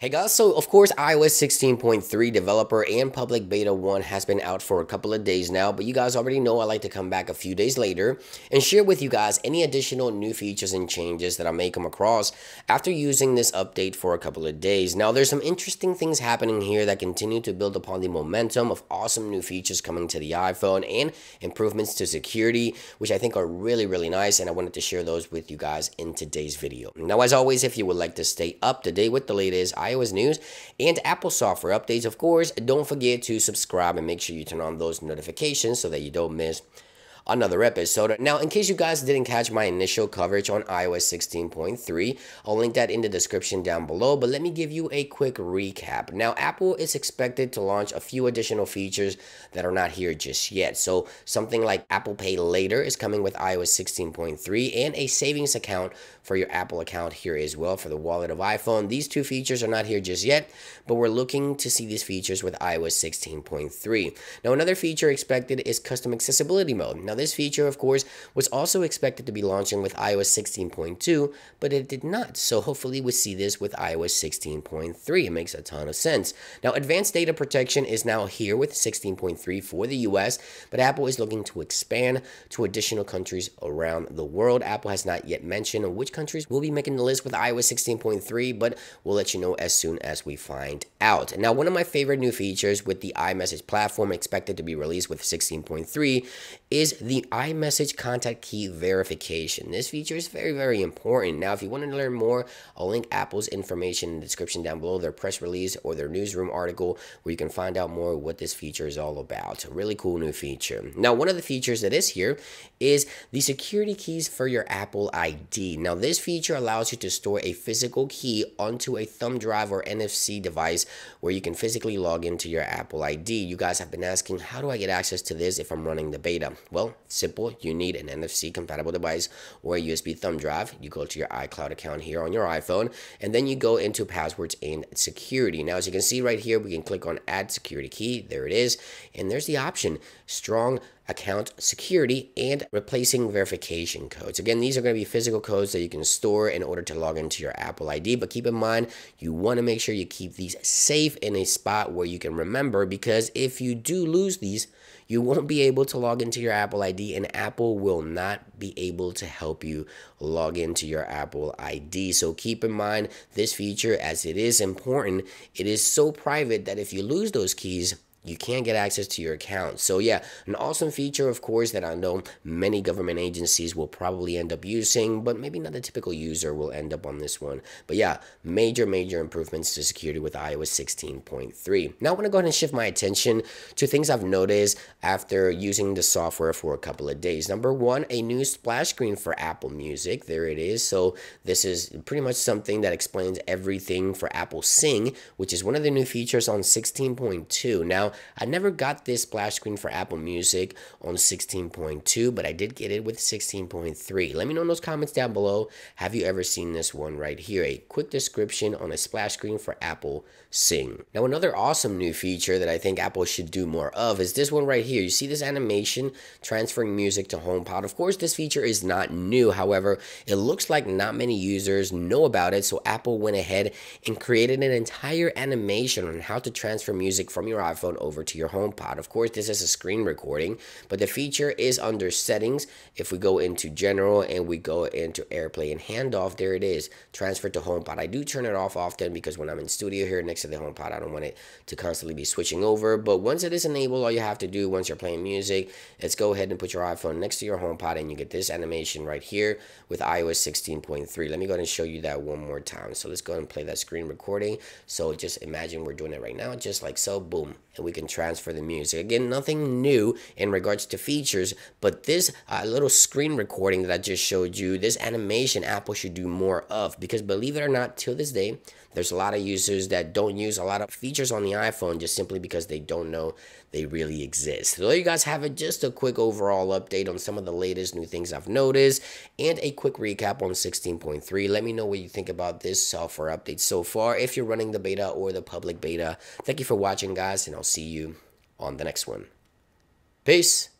Hey guys, so of course iOS 16.3 developer and public beta 1 has been out for a couple of days now, but you guys already know I like to come back a few days later and share with you guys any additional new features and changes that I may come across after using this update for a couple of days. Now there's some interesting things happening here that continue to build upon the momentum of awesome new features coming to the iPhone and improvements to security, which I think are really, really nice, and I wanted to share those with you guys in today's video. Now as always, if you would like to stay up to date with the latest iOS news and Apple software updates. Of course, don't forget to subscribe and make sure you turn on those notifications so that you don't miss another episode. Now, in case you guys didn't catch my initial coverage on iOS 16.3, I'll link that in the description down below, but let me give you a quick recap. Now, Apple is expected to launch a few additional features that are not here just yet. So, something like Apple Pay Later is coming with iOS 16.3 and a savings account for your Apple account here as well for the wallet of iPhone. These two features are not here just yet, but we're looking to see these features with iOS 16.3. Now, another feature expected is custom accessibility mode. Now, this feature, of course, was also expected to be launching with iOS 16.2, but it did not. So hopefully we see this with iOS 16.3. It makes a ton of sense. Now, advanced data protection is now here with 16.3 for the US, but Apple is looking to expand to additional countries around the world. Apple has not yet mentioned which countries will be making the list with iOS 16.3, but we'll let you know as soon as we find out. Now, one of my favorite new features with the iMessage platform expected to be released with 16.3 is the iMessage contact key verification. This feature is very, very important. Now, if you want to learn more, I'll link Apple's information in the description down below, their press release or their newsroom article, where you can find out more what this feature is all about. A really cool new feature. Now, one of the features that is here is the security keys for your Apple ID. Now, this feature allows you to store a physical key onto a thumb drive or NFC device where you can physically log into your Apple ID. You guys have been asking, how do I get access to this if I'm running the beta? Well, simple. You need an NFC compatible device or a USB thumb drive. You go to your iCloud account here on your iPhone, and then you go into passwords and security. Now, as you can see right here, we can click on add security key. There it is. And there's the option strong account security and replacing verification codes. Again, these are going to be physical codes that you can store in order to log into your Apple ID, but keep in mind, you want to make sure you keep these safe in a spot where you can remember because if you do lose these, you won't be able to log into your Apple ID and Apple will not be able to help you log into your Apple ID. So keep in mind this feature as it is important, it is so private that if you lose those keys, you can't get access to your account. So yeah, an awesome feature, of course, that I know many government agencies will probably end up using, but maybe not the typical user will end up on this one. But yeah, major, major improvements to security with iOS 16.3. Now I want to go ahead and shift my attention to things I've noticed after using the software for a couple of days. Number one, a new splash screen for Apple Music. There it is. So this is pretty much something that explains everything for Apple Sing, which is one of the new features on 16.2. Now, I never got this splash screen for Apple Music on 16.2, but I did get it with 16.3. Let me know in those comments down below. Have you ever seen this one right here? A quick description on a splash screen for Apple Sing. Now, another awesome new feature that I think Apple should do more of is this one right here. You see this animation transferring music to HomePod. Of course, this feature is not new. However, it looks like not many users know about it. So Apple went ahead and created an entire animation on how to transfer music from your iPhone over to your HomePod. Of course, this is a screen recording, but the feature is under settings. If we go into general and we go into AirPlay and handoff, there it is, transfer to HomePod. I do turn it off often because when I'm in studio here next to the HomePod, I don't want it to constantly be switching over. But once it is enabled, all you have to do once you're playing music is go ahead and put your iPhone next to your HomePod and you get this animation right here with iOS 16.3. Let me go ahead and show you that one more time. So let's go ahead and play that screen recording. So just imagine we're doing it right now, just like so, boom and we can transfer the music. Again, nothing new in regards to features, but this uh, little screen recording that I just showed you, this animation Apple should do more of because believe it or not, till this day, there's a lot of users that don't use a lot of features on the iPhone just simply because they don't know they really exist. So there you guys have it, just a quick overall update on some of the latest new things I've noticed and a quick recap on 16.3. Let me know what you think about this software update so far if you're running the beta or the public beta. Thank you for watching guys and I'll see you on the next one. Peace.